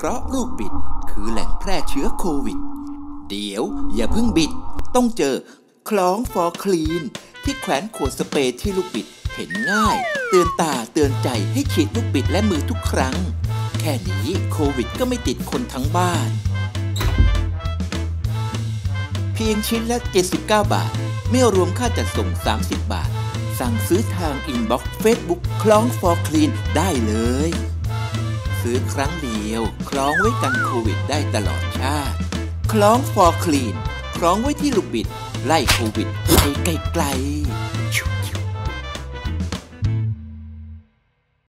เพราะลูกบิดคือแหล่งแพร่เชื้อโควิด เดี๋ยวอย่าเพิ่งบิด ต้องเจอคล้องฟอร์คลีน ที่แขวนขวดสเปรย์ที่ลูกบิดเห็นง่าย เตือนตาเตือนใจให้ฉีดลูกบิดและมือทุกครั้ง แค่นี้โควิดก็ไม่ติดคนทั้งบ้าน เพียงชิ้นละ 79 บาท ไม่รวมค่าจัดส่ง 30 บาท สั่งซื้อทาง inbox เฟซบุ๊กคล้องฟอร์คลีนได้เลย ซื้อครั้งเดียว คล้องไว้กันโควิดได้ตลอดชาติ คล้องฟอร์คลีน คล้องไว้ที่ลูกบิด ไล่โควิดไปไกลๆ